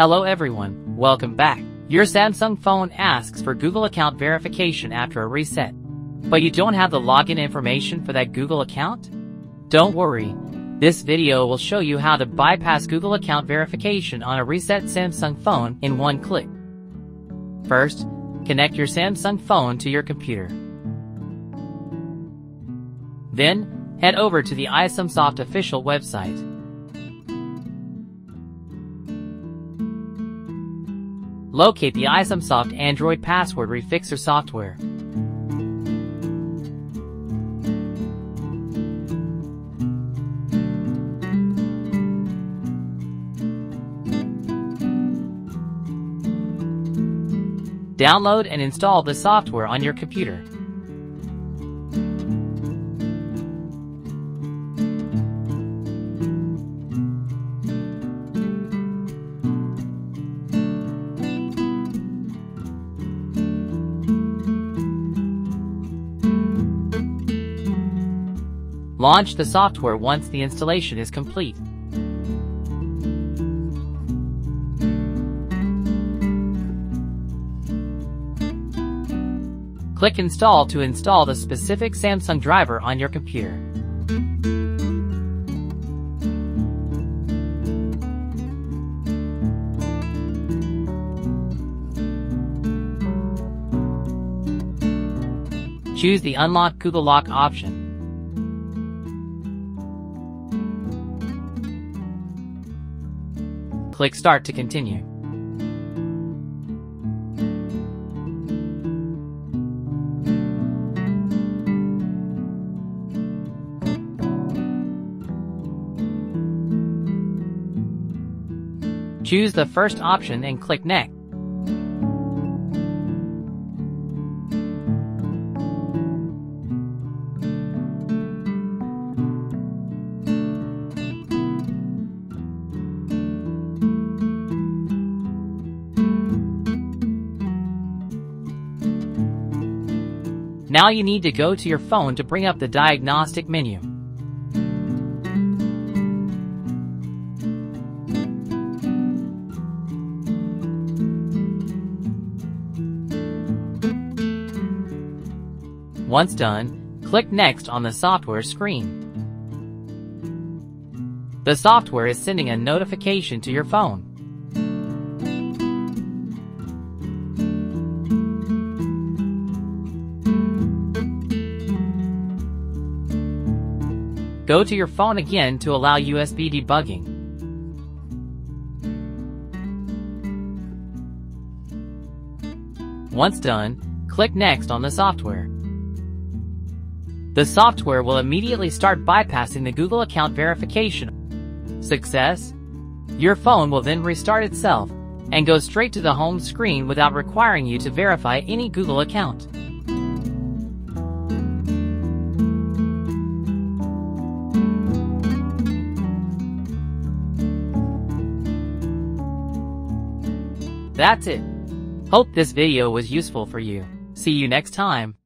Hello everyone, welcome back. Your Samsung phone asks for Google account verification after a reset. But you don't have the login information for that Google account? Don't worry. This video will show you how to bypass Google account verification on a reset Samsung phone in one click. First, connect your Samsung phone to your computer. Then, head over to the iSumSoft official website. Locate the iSumSoft Android password refixer software. Download and install the software on your computer. Launch the software once the installation is complete. Click Install to install the specific Samsung driver on your computer. Choose the Unlock Google Lock option. Click Start to continue. Choose the first option and click Next. Now you need to go to your phone to bring up the diagnostic menu. Once done, click Next on the software screen. The software is sending a notification to your phone. Go to your phone again to allow USB debugging. Once done, click Next on the software. The software will immediately start bypassing the Google account verification. Success? Your phone will then restart itself and go straight to the home screen without requiring you to verify any Google account. That's it. Hope this video was useful for you. See you next time.